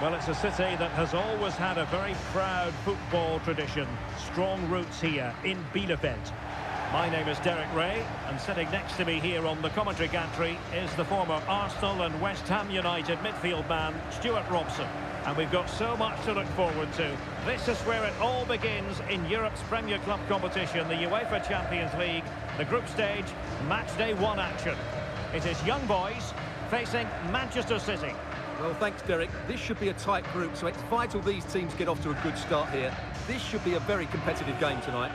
Well, it's a city that has always had a very proud football tradition. Strong roots here in Bielefeld. My name is Derek Ray, and sitting next to me here on the commentary gantry is the former Arsenal and West Ham United midfield man, Stuart Robson. And we've got so much to look forward to. This is where it all begins in Europe's Premier Club competition, the UEFA Champions League, the group stage, match day one action. It is young boys facing Manchester City. Well, thanks, Derek. This should be a tight group, so it's vital these teams get off to a good start here. This should be a very competitive game tonight.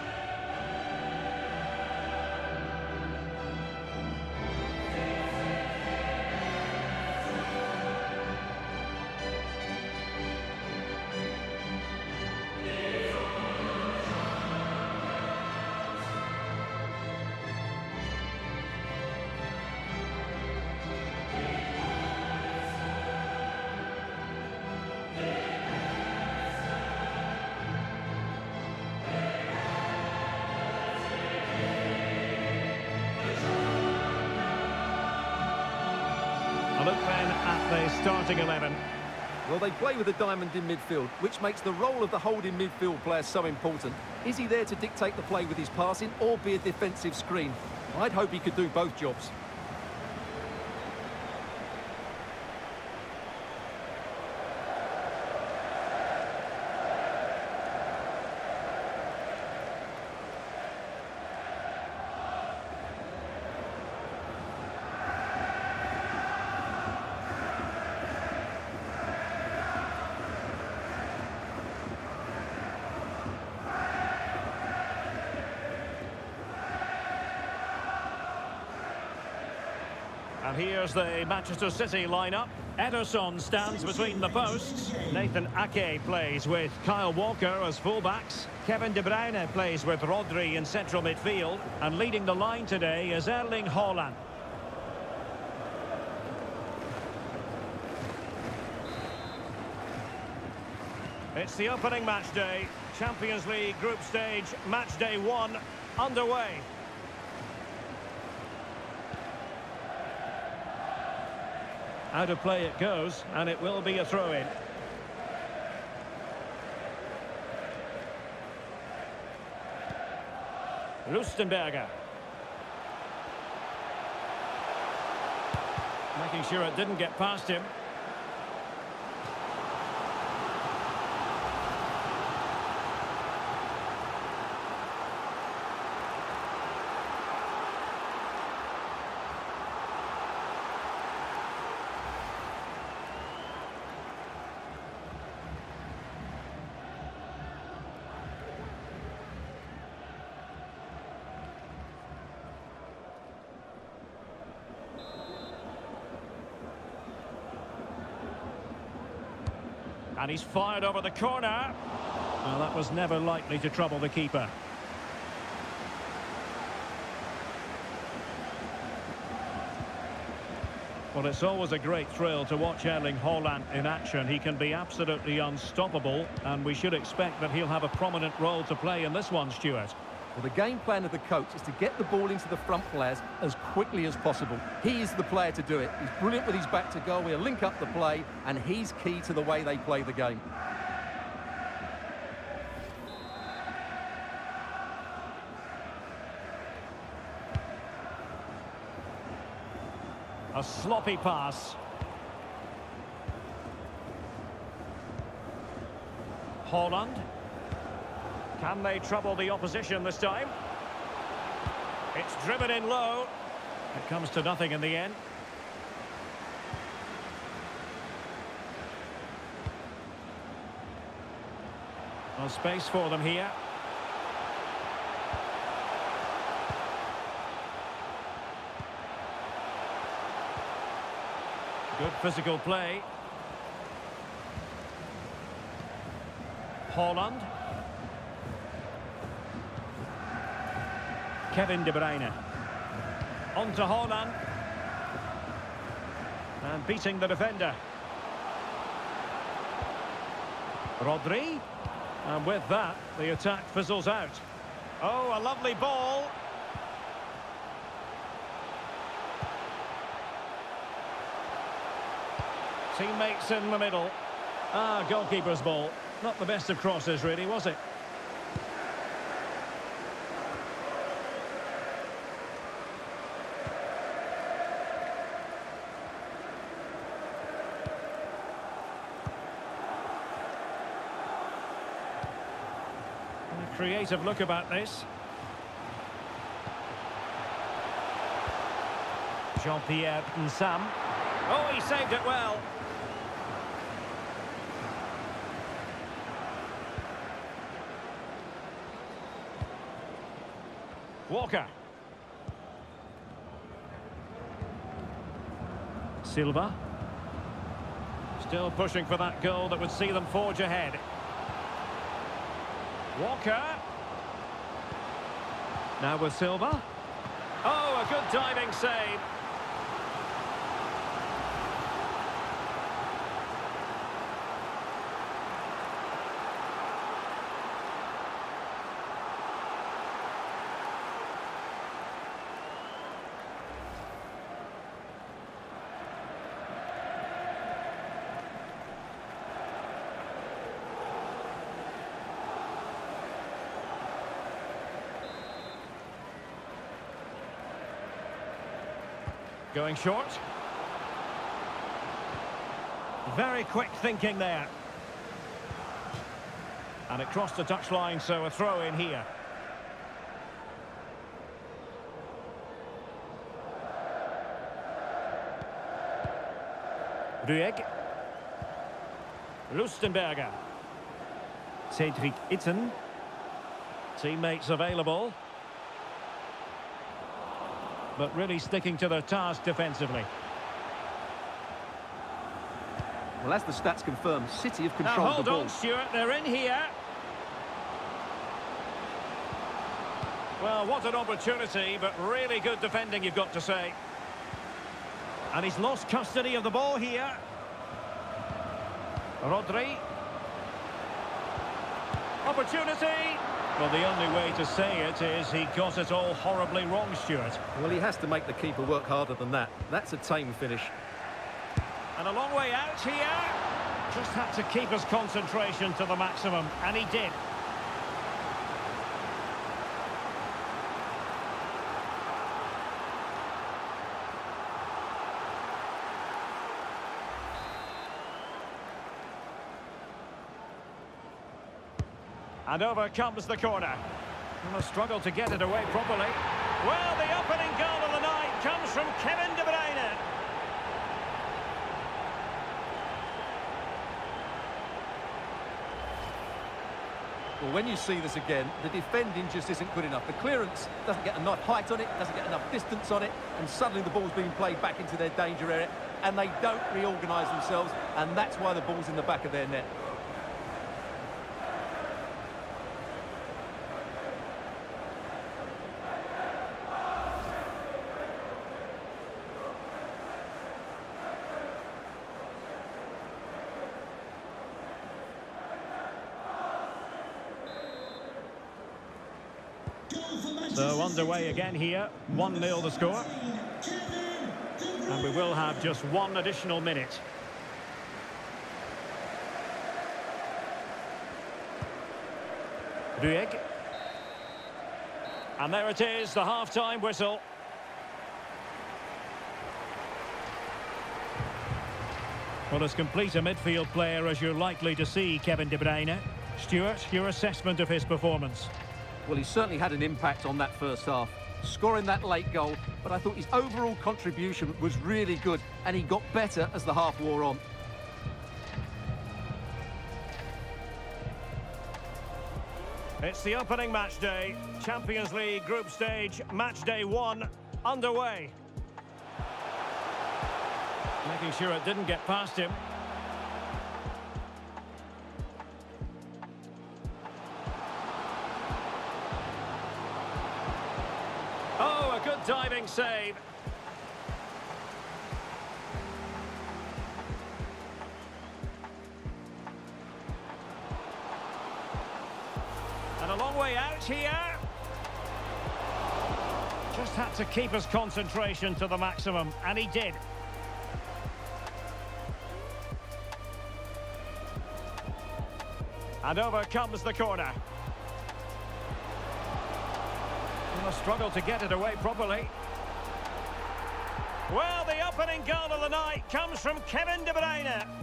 At the starting 11. Well, they play with a diamond in midfield, which makes the role of the holding midfield player so important. Is he there to dictate the play with his passing or be a defensive screen? I'd hope he could do both jobs. And here's the Manchester City lineup. Ederson stands between the posts. Nathan Ake plays with Kyle Walker as fullbacks. Kevin De Bruyne plays with Rodri in central midfield. And leading the line today is Erling Haaland. It's the opening match day. Champions League group stage, match day one, underway. Out of play it goes, and it will be a throw-in. Lustenberger. Making sure it didn't get past him. And he's fired over the corner. Well, that was never likely to trouble the keeper. Well, it's always a great thrill to watch Erling Haaland in action. He can be absolutely unstoppable, and we should expect that he'll have a prominent role to play in this one, Stuart. Well, the game plan of the coach is to get the ball into the front players as quickly as possible. He is the player to do it. He's brilliant with his back to goal. He'll link up the play, and he's key to the way they play the game. A sloppy pass. Haaland. Can they trouble the opposition this time? It's driven in low. It comes to nothing in the end. No space for them here. Good physical play. Haaland. Kevin De Bruyne. On to Haaland. And beating the defender. Rodri. And with that, the attack fizzles out. Oh, a lovely ball. Teammates in the middle. Ah, goalkeeper's ball. Not the best of crosses, really, was it? A creative look about this. Jean-Pierre Nsame. Oh, he saved it well. Walker. Silva. Still pushing for that goal that would see them forge ahead. Walker. Now with Silva. Oh, a good diving save. Going short. Very quick thinking there. And it crossed the touchline, so a throw in here. Rueg. Lustenberger. Cedric Itten. Teammates available but really sticking to their task defensively. Well, as the stats confirm, City have controlled now, hold the ball. on, Stuart. They're in here. Well, what an opportunity, but really good defending, you've got to say. And he's lost custody of the ball here. Rodri. Opportunity. Well, the only way to say it is he got it all horribly wrong, Stuart. Well, he has to make the keeper work harder than that. That's a tame finish. And a long way out here. Just had to keep his concentration to the maximum, and he did. And over comes the corner. And a struggle to get it away properly. Well, the opening goal of the night comes from Kevin De Bruyne. Well, when you see this again, the defending just isn't good enough. The clearance doesn't get enough height on it, doesn't get enough distance on it, and suddenly the ball's being played back into their danger area, and they don't reorganise themselves, and that's why the ball's in the back of their net. So underway again here, 1-0 the score. And we will have just one additional minute. Rueg. And there it is, the half-time whistle. Well, as complete a midfield player as you're likely to see, Kevin De Bruyne. Stuart, your assessment of his performance? Well, he certainly had an impact on that first half, scoring that late goal, but I thought his overall contribution was really good, and he got better as the half wore on. It's the opening match day, Champions League group stage, match day one, underway. Making sure it didn't get past him. Good diving save. And a long way out here. Just had to keep his concentration to the maximum, and he did. And over comes the corner. Will struggle to get it away properly. Well, the opening goal of the night comes from Kevin De Bruyne.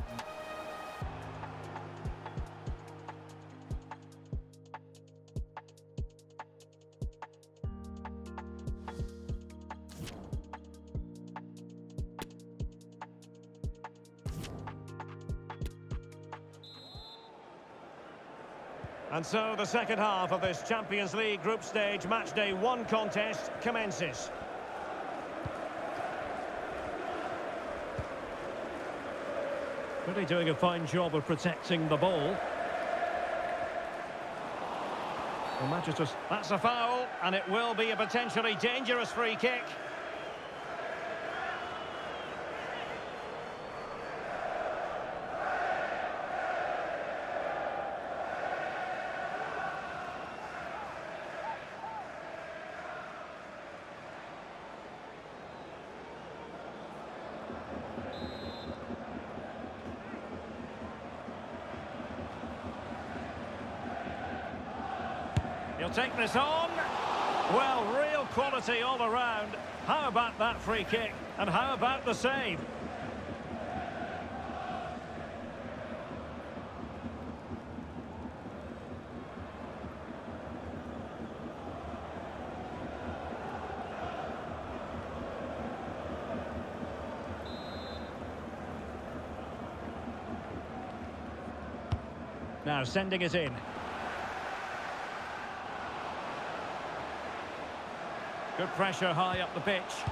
And so the second half of this Champions League group stage match day one contest commences. Really doing a fine job of protecting the ball. Well, Manchester, that's a foul, and it will be a potentially dangerous free kick. Take this on. Well, real quality all around. How about that free kick? And how about the save? Now sending it in. Good pressure high up the pitch.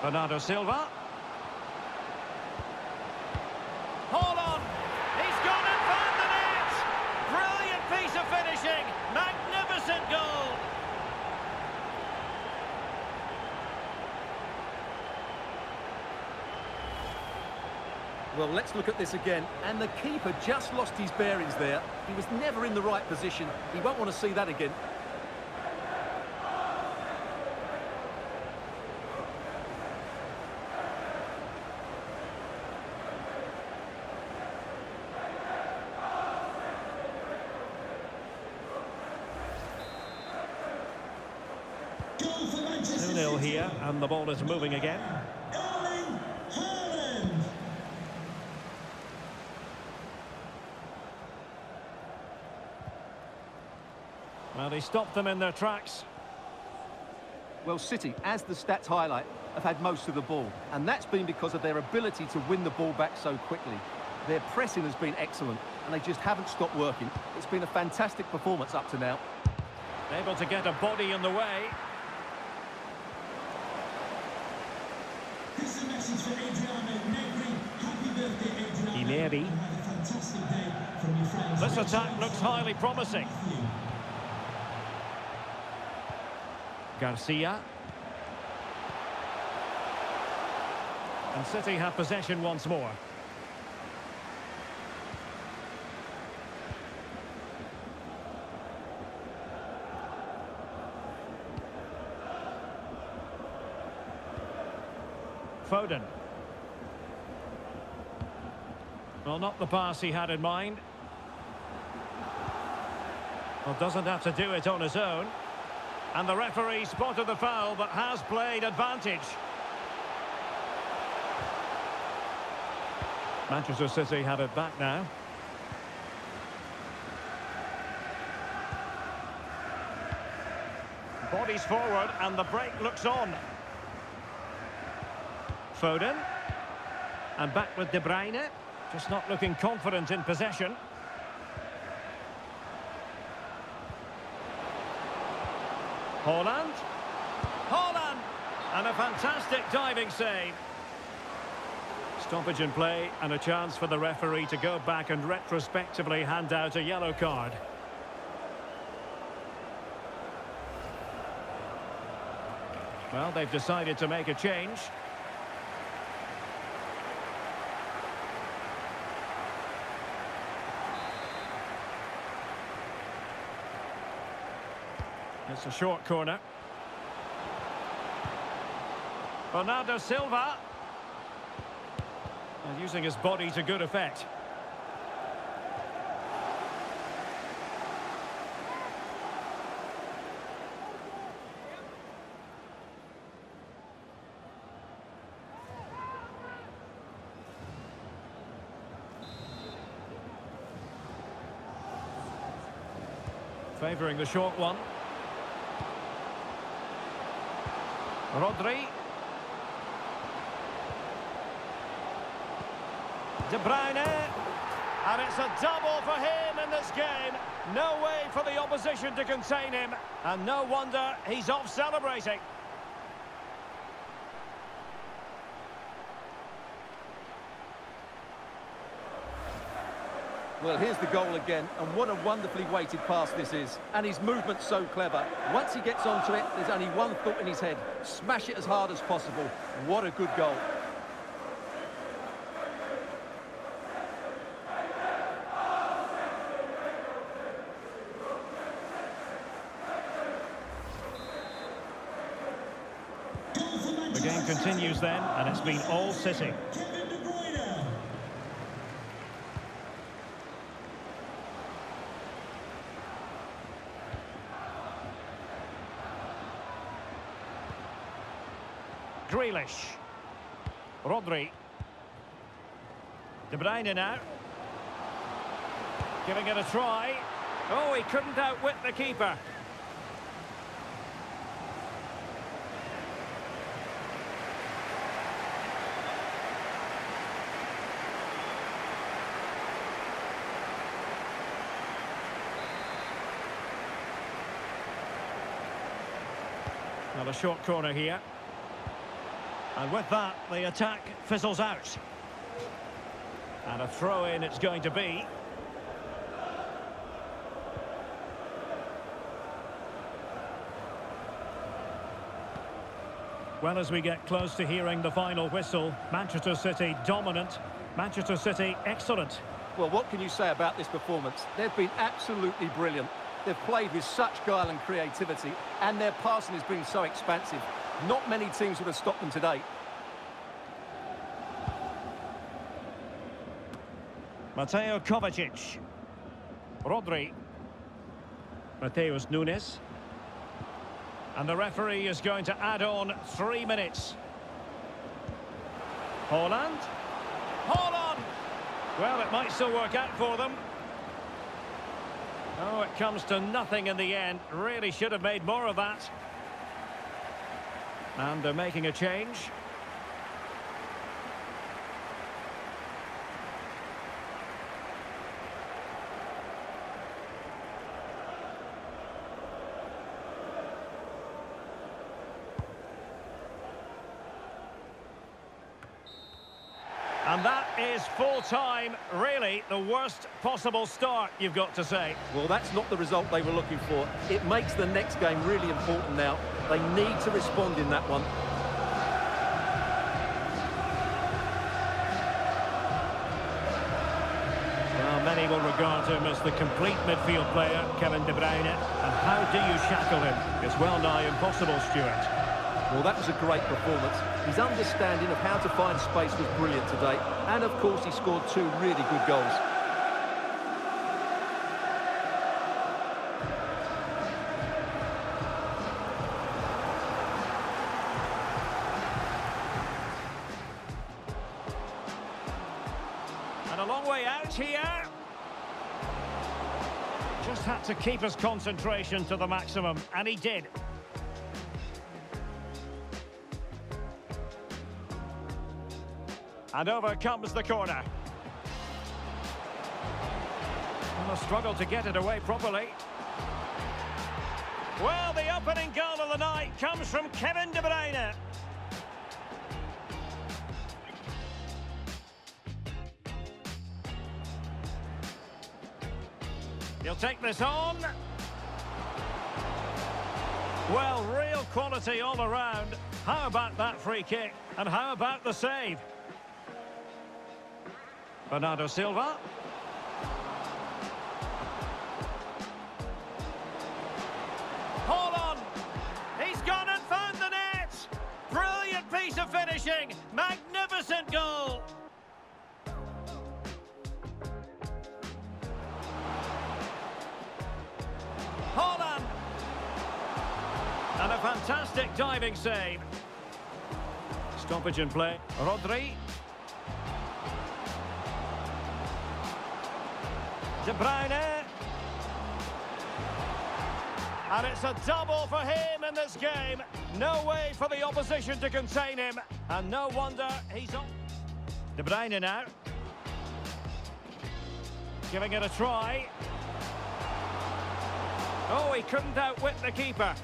Bernardo Silva. Hold on. He's gone and found the net. Brilliant piece of finishing. Magnificent goal. Well, let's look at this again. And the keeper just lost his bearings there. He was never in the right position. He won't want to see that again. Goal for Manchester 2-0 City. here, and the ball is moving again. Well, he stopped them in their tracks. Well, City, as the stats highlight, have had most of the ball. And that's been because of their ability to win the ball back so quickly. Their pressing has been excellent, and they just haven't stopped working. It's been a fantastic performance up to now. Able to get a body in the way. This is a message for Adriano Negri. Happy birthday, Adriano. Ineri. Have a fantastic day from your friends. This attack looks highly promising. Garcia. And City have possession once more. Foden. Well, not the pass he had in mind. Well, doesn't have to do it on his own. And the referee spotted the foul, but has played advantage. Manchester City have it back now. Bodies forward, and the break looks on. Foden. And back with De Bruyne. Just not looking confident in possession. Haaland. Haaland! And a fantastic diving save. Stoppage in play and a chance for the referee to go back and retrospectively hand out a yellow card. Well, they've decided to make a change. It's a short corner. Bernardo Silva. And using his body to good effect. Favouring the short one. Rodri. De Bruyne. And it's a double for him in this game. No way for the opposition to contain him. And no wonder he's off celebrating. Well, here's the goal again, and what a wonderfully weighted pass this is. And his movement's so clever. Once he gets onto it, there's only one thought in his head. Smash it as hard as possible. What a good goal. The game continues then, and it's been all City. Grealish. Rodri. De Bruyne now. Giving it a try. Oh, he couldn't outwit the keeper. Well, a short corner here. And with that, the attack fizzles out. And a throw-in it's going to be. Well, as we get close to hearing the final whistle, Manchester City dominant, Manchester City excellent. Well, what can you say about this performance? They've been absolutely brilliant. They've played with such guile and creativity, and their passing has been so expansive. Not many teams would have stopped them today. Mateo Kovacic. Rodri. Matheus Nunes. And the referee is going to add on three minutes. Haaland. Haaland! Well, it might still work out for them. Oh, it comes to nothing in the end. Really should have made more of that. And they're making a change. And that is full time. Really, the worst possible start, you've got to say. Well, that's not the result they were looking for. It makes the next game really important now. They need to respond in that one. Well, many will regard him as the complete midfield player, Kevin De Bruyne. And how do you shackle him? It's well nigh impossible, Stuart. Well, that was a great performance. His understanding of how to find space was brilliant today. And, of course, he scored two really good goals. And a long way out here. Just had to keep his concentration to the maximum, and he did. And over comes the corner. And a struggle to get it away properly. Well, the opening goal of the night comes from Kevin De Bruyne. He'll take this on. Well, real quality all around. How about that free kick? And how about the save? Bernardo Silva. Hold on. He's gone and found the net. Brilliant piece of finishing. Magnificent goal. Haaland. And a fantastic diving save. Stoppage in play. Rodri. De Bruyne. And it's a double for him in this game. No way for the opposition to contain him. And no wonder he's on. De Bruyne now. Giving it a try. Oh, he couldn't outwit the keeper.